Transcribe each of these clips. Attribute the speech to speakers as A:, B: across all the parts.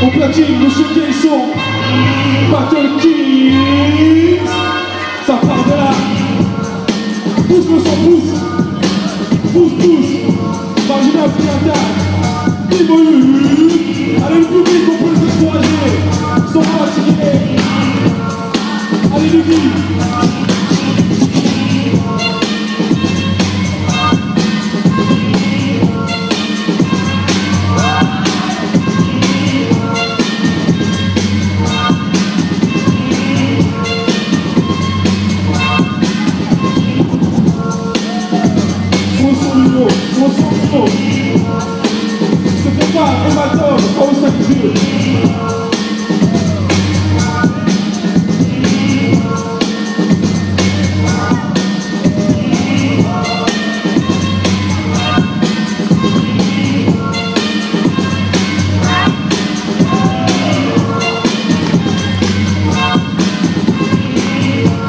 A: O platino do Showcase, Patrick Kings. It was so cool. Simplified in my thoughts, always something good.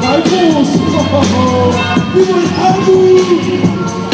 A: Michaels! Oh, you went ugly!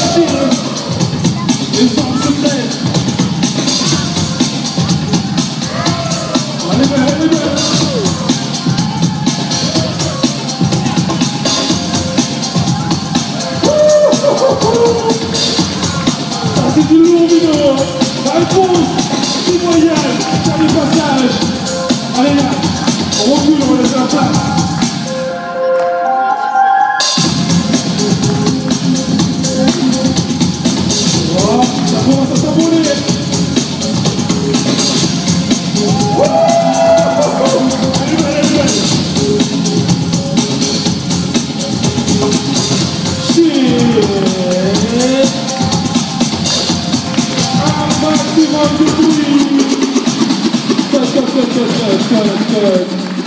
A: Thank you, Romeo. Thank you. Максимум Дубрин! Так, так, так, так, так, так, так.